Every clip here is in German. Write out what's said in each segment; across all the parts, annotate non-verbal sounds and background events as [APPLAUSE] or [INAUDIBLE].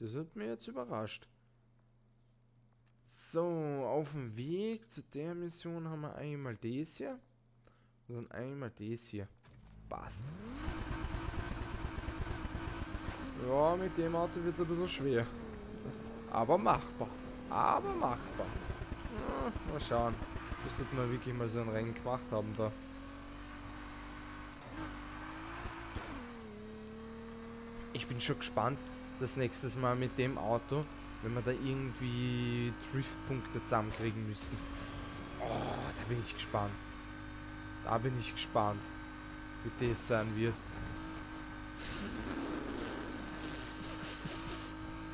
Das hat mich jetzt überrascht. So, auf dem Weg zu der Mission haben wir einmal das hier. Und dann einmal das hier. Passt. Ja, mit dem Auto wird es ein bisschen schwer. Aber machbar. Aber machbar. Ja, mal schauen. Müsste man wirklich mal so ein Rennen gemacht haben da. Ich bin schon gespannt, das nächste Mal mit dem Auto, wenn wir da irgendwie Driftpunkte zusammenkriegen müssen. Oh, da bin ich gespannt. Da bin ich gespannt, wie das sein wird.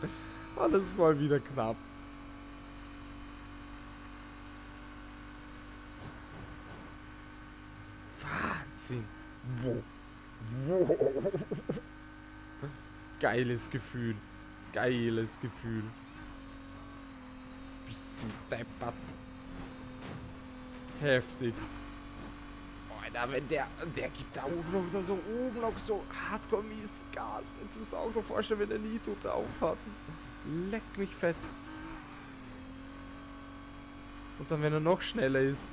[LAUGHS] Alles mal wieder knapp. Wahnsinn. Wow. Wow. [LAUGHS] Geiles Gefühl. Geiles Gefühl. Bist du deppert. Heftig. Alter, wenn der, der gibt da oben noch, da so oben noch so hardcore-mäßig Gas. Jetzt musst du auch so vorstellen, wenn der Nito drauf hat. Leck mich fett. Und dann, wenn er noch schneller ist.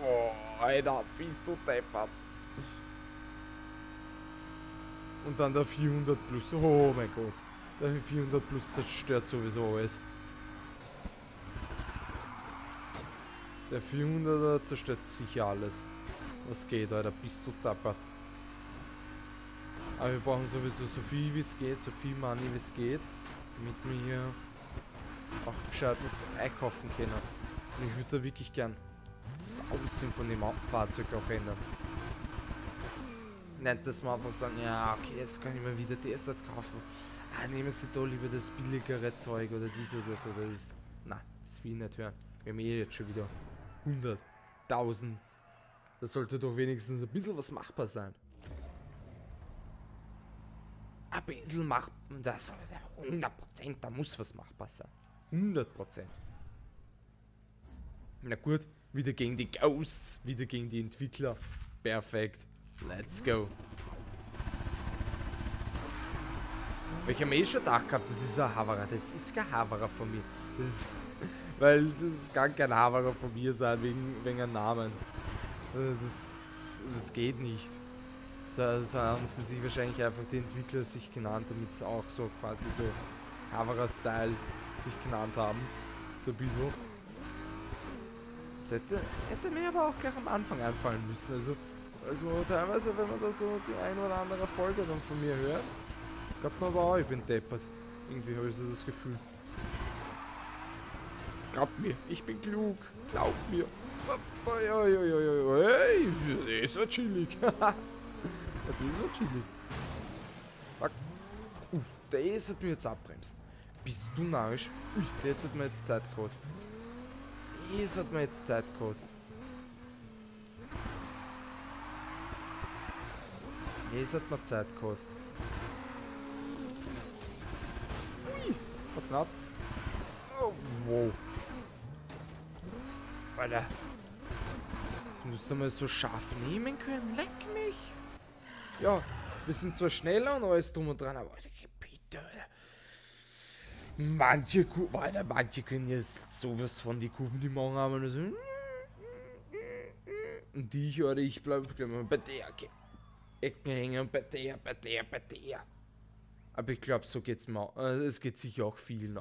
Boah, Alter, bist du deppert. Und dann der 400 plus. Oh mein Gott. Der 400 plus zerstört sowieso alles. Der 400er zerstört sicher alles. Was geht, Alter? Bist du tappert. Aber wir brauchen sowieso so viel wie es geht, so viel Money wie es geht, damit wir hier auch gescheites einkaufen können. Und ich würde da wirklich gern das Aussehen von dem Fahrzeug auch ändern. Nicht, dass man einfach sagen, ja, okay, jetzt kann ich mir wieder das kaufen. Ah, nehmen Sie da lieber das billigere Zeug oder dies oder so. Das ist, na, das will ich nicht hören. Wir haben eh jetzt schon wieder 100, 1000. Da sollte doch wenigstens ein bisschen was machbar sein. Ein bisschen machbar, das 100%, da muss was machbar sein. 100%. Na gut, wieder gegen die Ghosts, wieder gegen die Entwickler. Perfekt. Let's go. Ich habe mir eh schon gedacht gehabt, das ist ein Haverer. Das ist kein Haverer von mir. Das ist, [LAUGHS] weil das kann kein Haverer von mir sein, wegen, wegen einem Namen. Das, das, das geht nicht. So, so haben sie sich wahrscheinlich einfach die Entwickler sich genannt, damit sie auch so quasi so Haverer-Style sich genannt haben. So ein bisschen. Das hätte, hätte mir aber auch gleich am Anfang einfallen müssen. Also also teilweise, wenn man da so die ein oder andere Folge dann von mir hört, glaubt man aber auch, ich bin deppert. Irgendwie habe ich so das Gefühl. Glaubt mir, ich bin klug. Glaubt mir. Hey, das ist ja chillig. [LAUGHS] das ist ja chillig. Uh, das hat mir jetzt abbremst. Bist du narrisch? Das hat mir jetzt Zeit gekostet. Das hat mir jetzt Zeit gekostet. Es hat mir Zeit gekostet. Ui, war knapp. Oh, wow. Alter. Das musst du mal so scharf nehmen können. Leck mich. Ja, wir sind zwar schneller und alles drum und dran, aber bitte, Alter. Manche Kurven, Alter, manche können jetzt sowas von die Kurven, die machen aber so. Und die, oder ich bleib bei der, okay. Ecken hängen bei der, bei der, bei der. Aber ich glaube, so geht's mir. Äh, es geht sicher auch vielen